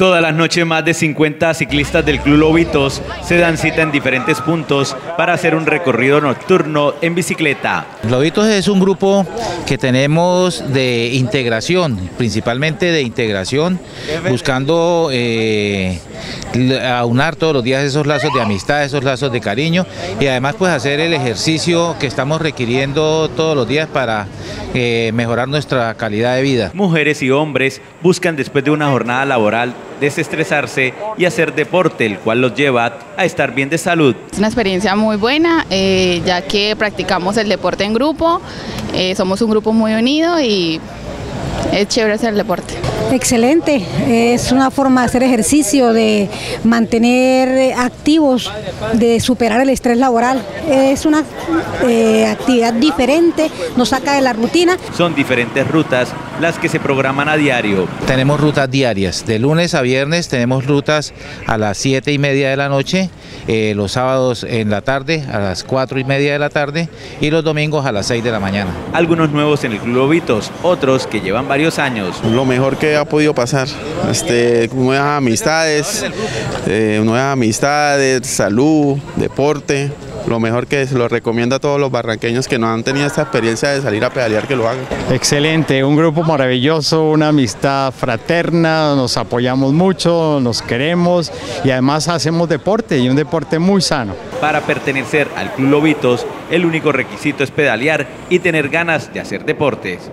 Todas las noches más de 50 ciclistas del Club Lobitos se dan cita en diferentes puntos para hacer un recorrido nocturno en bicicleta. Lobitos es un grupo que tenemos de integración, principalmente de integración, buscando eh, aunar todos los días esos lazos de amistad, esos lazos de cariño y además pues hacer el ejercicio que estamos requiriendo todos los días para eh, mejorar nuestra calidad de vida. Mujeres y hombres buscan después de una jornada laboral desestresarse y hacer deporte, el cual los lleva a estar bien de salud. Es una experiencia muy buena, eh, ya que practicamos el deporte en grupo, eh, somos un grupo muy unido y es chévere hacer el deporte. Excelente, es una forma de hacer ejercicio, de mantener activos, de superar el estrés laboral. Es una eh, actividad diferente, nos saca de la rutina. Son diferentes rutas las que se programan a diario. Tenemos rutas diarias, de lunes a viernes tenemos rutas a las 7 y media de la noche, eh, los sábados en la tarde a las 4 y media de la tarde y los domingos a las 6 de la mañana. Algunos nuevos en el Club Lobitos, otros que llevan varios años. Lo mejor que ha podido pasar, este, nuevas amistades, eh, nuevas amistades, salud, deporte, lo mejor que se lo recomiendo a todos los barranqueños que no han tenido esta experiencia de salir a pedalear que lo hagan. Excelente, un grupo maravilloso, una amistad fraterna, nos apoyamos mucho, nos queremos y además hacemos deporte y un deporte muy sano. Para pertenecer al Club Lobitos, el único requisito es pedalear y tener ganas de hacer deportes.